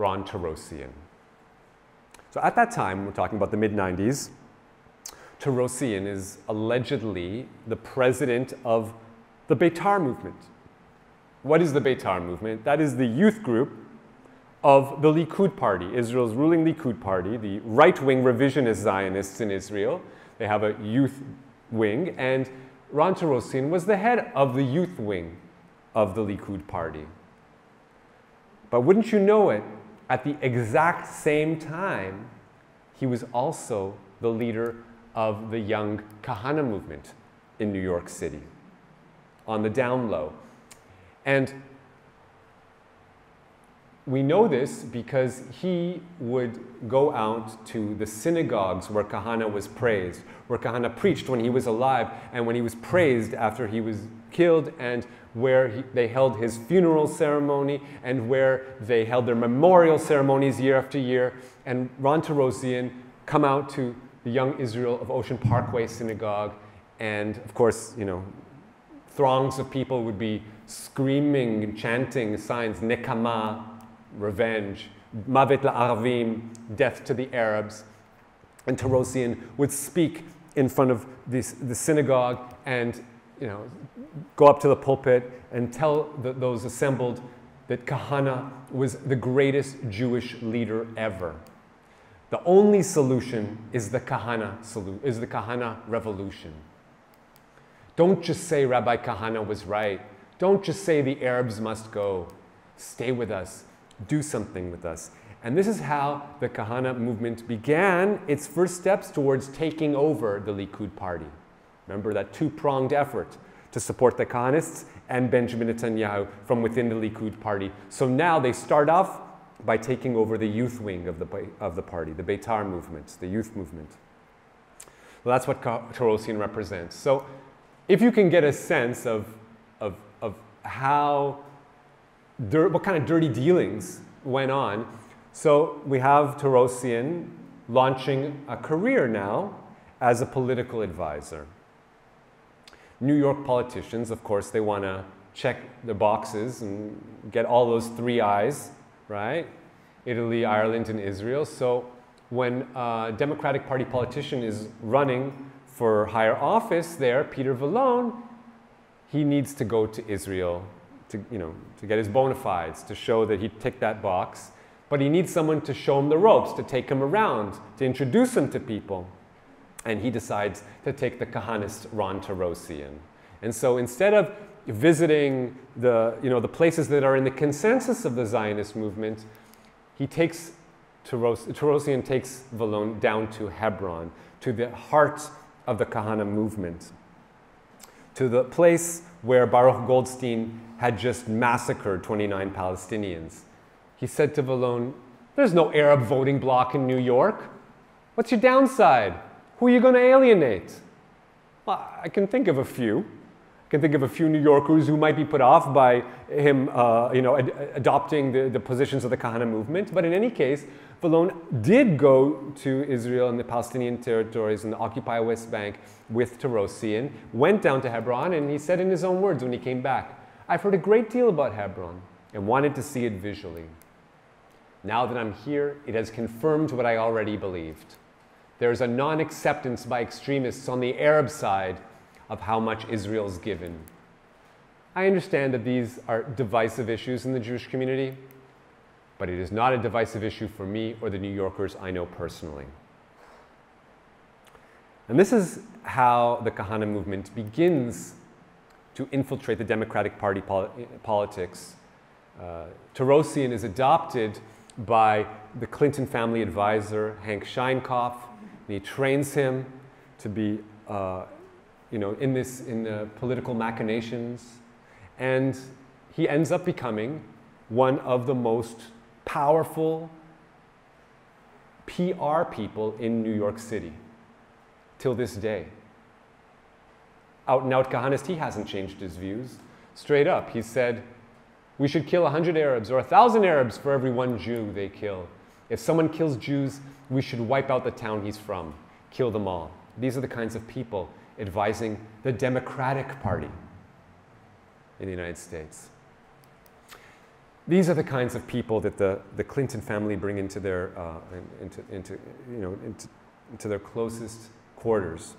Ronn Torossian. So at that time, we're talking about the mid 90s, Torossian is allegedly the president of the Beitar movement. What is the Beitar movement? That is the youth group of the Likud party, Israel's ruling Likud party, the right wing revisionist Zionists in Israel. They have a youth wing, and Ronn Torossian was the head of the youth wing of the Likud party. But wouldn't you know it, at the exact same time, he was also the leader of the young Kahana movement in New York City, on the down low. And we know this because he would go out to the synagogues where Kahana was praised, where Kahana preached when he was alive, and when he was praised after he was killed, and where he, they held his funeral ceremony, and where they held their memorial ceremonies year after year. And Ronn Torossian come out to the Young Israel of Ocean Parkway Synagogue, and of course, you know, throngs of people would be screaming and chanting signs, Nekama, revenge, Mavet la'Arvim, death to the Arabs. And Torossian would speak in front of this, the synagogue and you know, go up to the pulpit and tell the, those assembled that Kahana was the greatest Jewish leader ever. The only solution is the Kahana solu- is the Kahana revolution. Don't just say Rabbi Kahana was right. Don't just say the Arabs must go. Stay with us. Do something with us. And this is how the Kahana movement began its first steps towards taking over the Likud party. Remember that two pronged effort to support the Kahanists and Benjamin Netanyahu from within the Likud party. So now they start off by taking over the youth wing of the, of the party, the Beitar movement, the youth movement. Well, that's what Torossian represents. So if you can get a sense of, of, of how, what kind of dirty dealings went on, so we have Torossian launching a career now as a political advisor. New York politicians, of course, they want to check the boxes and get all those three eyes, right? Italy, Ireland, and Israel. So when a Democratic Party politician is running for higher office there, Peter Vallone, he needs to go to Israel to, you know, to get his bona fides, to show that he ticked that box. But he needs someone to show him the ropes, to take him around, to introduce him to people. And he decides to take the Kahanist Ronn Torossian. And so instead of visiting the, you know, the places that are in the consensus of the Zionist movement, he takes Toros, Torossian takes Vallone down to Hebron, to the heart of the Kahana movement, to the place where Baruch Goldstein had just massacred 29 Palestinians. He said to Vallone, There's no Arab voting bloc in New York. What's your downside? Who are you going to alienate? Well, I can think of a few. I can think of a few New Yorkers who might be put off by him uh, you know, ad adopting the, the positions of the Kahana movement. But in any case, Vallone did go to Israel and the Palestinian territories and the occupied West Bank with Torossian, went down to Hebron, and he said in his own words when he came back, I've heard a great deal about Hebron and wanted to see it visually. Now that I'm here, it has confirmed what I already believed there's a non acceptance by extremists on the Arab side of how much Israel's given. I understand that these are divisive issues in the Jewish community, but it is not a divisive issue for me or the New Yorkers I know personally. And this is how the Kahana movement begins to infiltrate the Democratic Party pol politics. Uh, Torossian is adopted by the Clinton family advisor, Hank Sheinkopf, and he trains him to be, uh, you know, in this, in the political machinations. And he ends up becoming one of the most powerful PR people in New York City till this day. Out and out Kahanist, he hasn't changed his views. Straight up, he said, we should kill 100 Arabs or 1,000 Arabs for every one Jew they kill. If someone kills Jews, we should wipe out the town he's from, kill them all. These are the kinds of people advising the Democratic Party in the United States. these are the kinds of people that the, the Clinton family bring into their, uh, into, into, you know, into, into their closest quarters.